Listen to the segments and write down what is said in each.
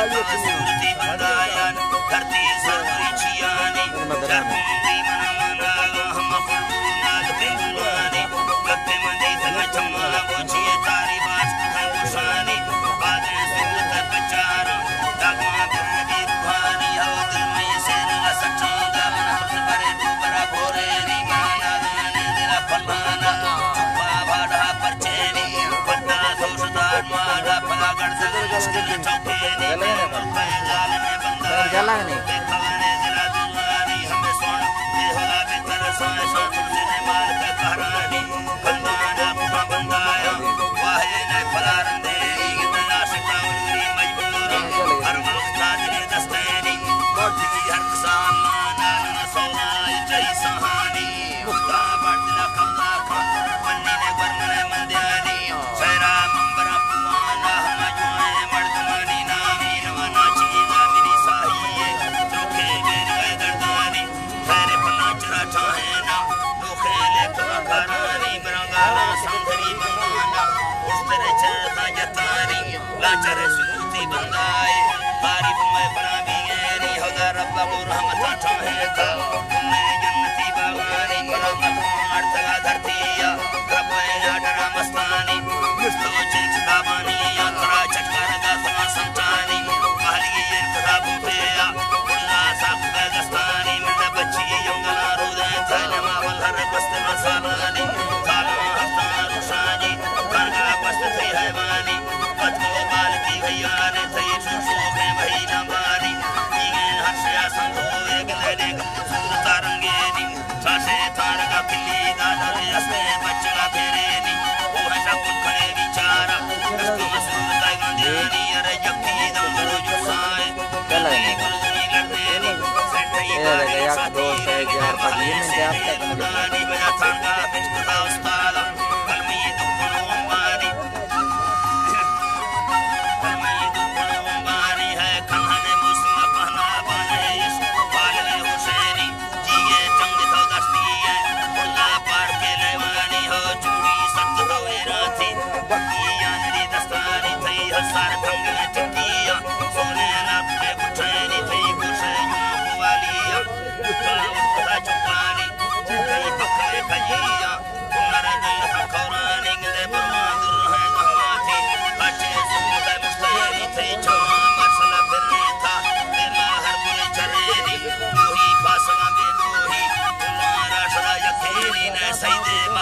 Karma Sirti Padayan Karti Sarviciani Karti Barry, my brother, and he hung out of the Muhammad Tom Hill. Jajar pagi ini?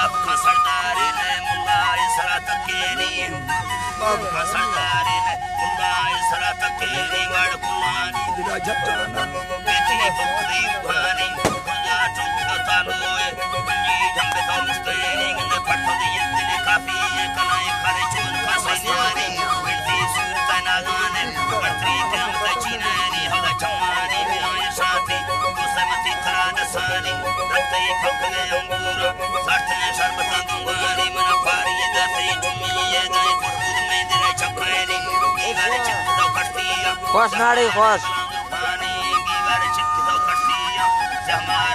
पक्का सरदार ने मुल्ला इसरा तके नहीं पक्का सरदार ने मुल्ला इसरा तके नहीं बड़ कुमारी। दिला जटाना बेटी बकरी भारी कुला चुका तालो है ये जंबे तो मुस्ते ने पट्टो दी दिल काफ़ी ये कनाई खरे चुन का सजारी बिरती सुरता नागाने करती काम का चीना नहीं होगा चमारी में आए साथी। तो समती तरह दसारी रखते Posso, não, não,